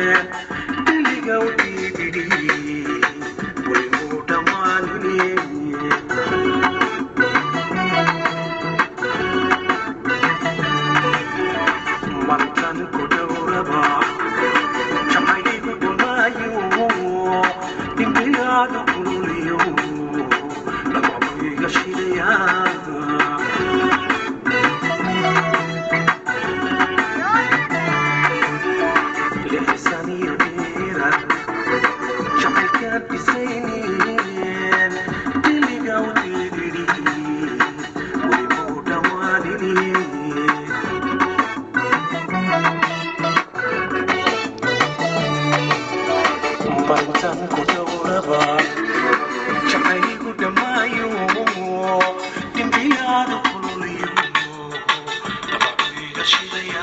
Né? é. Te liga o dia.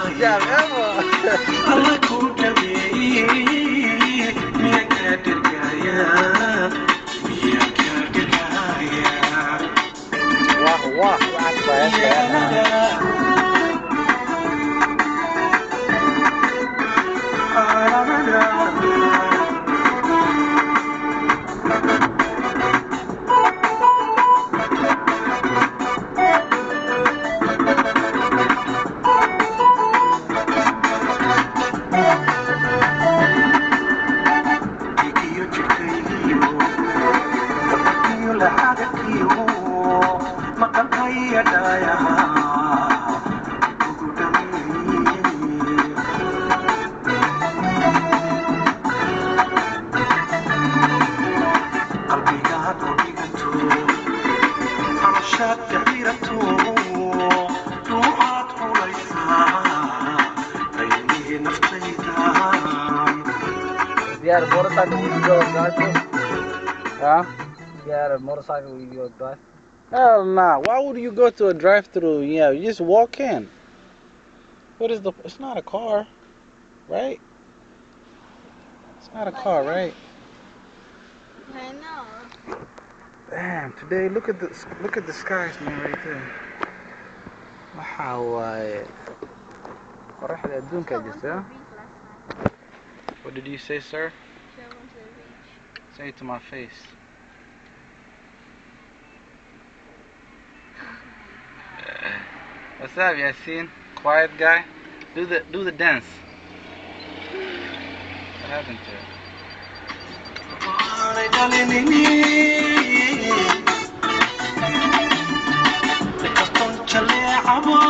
worst job ever. wah wah wah saya Yeah, a motorcycle we can go drive to. Huh? Yeah, a motorcycle we can go drive. Hell nah. Why would you go to a drive-through? Yeah, you just walk in. What is the? It's not a car, right? It's not a car, right? I know. Damn. Today, look at the look at the skies, man, right there. Waxa waaye qoraxda adduunka jirta. What did you say, sir? Say it to my face. What's up, Yasin? Quiet guy. Do the do the dance. What happened to it? Mabane